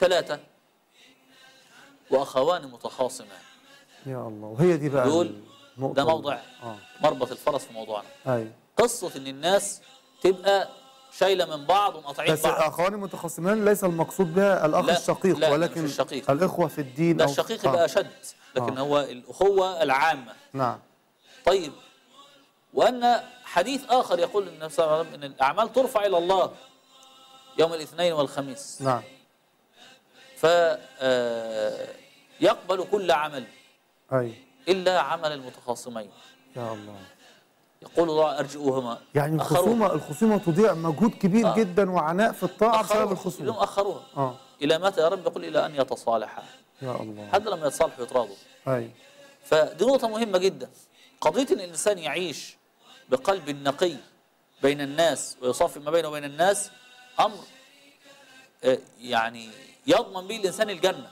ثلاثة. وأخوان متخاصمان. يا الله. وهي دي بقى دول ده موضع آه. مربط الفرس في موضوعنا. أيوه قصة إن الناس تبقى شايلة من بعض ومقاطعين بس بعض. اخوان المتخاصمين ليس المقصود بها الأخ لا، الشقيق لا، ولكن مش الشقيق. الإخوة في الدين ده أو- الشقيق آه. يبقى أشد لكن آه. هو الأخوة العامة. نعم. طيب. وأن حديث آخر يقول النبي صلى الله عليه وسلم أن الأعمال ترفع إلى الله يوم الاثنين والخميس. نعم. فيقبل كل عمل أي. إلا عمل المتخاصمين. يا الله. يقول الله أرجئوهما. يعني أخروها. الخصومه الخصومة تضيع مجهود كبير آه. جدا وعناء في الطاعة بسبب يوم الخصومة. أخروها. آه. إلى متى يا رب؟ يقول إلى أن يتصالحا. يا الله. حتى لما يتصالحوا يتراضوا أي. فدي نقطة مهمة جدا. قضية أن الإنسان يعيش بقلب نقي بين الناس ويصفي ما بينه وبين الناس أمر آه، يعني يضمن به الإنسان الجنة.